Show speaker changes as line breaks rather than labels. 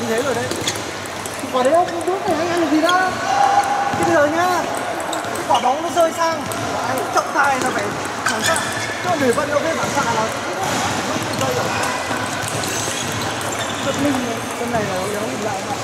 như thế rồi đấy. Quả đấy không bước này, anh ăn được gì đó bây giờ nhá quả bóng nó rơi sang. Anh trọng tài là phải phản xạ. Cho người vận động viên phản xạ là rơi rồi giật mình chân này là nó lại.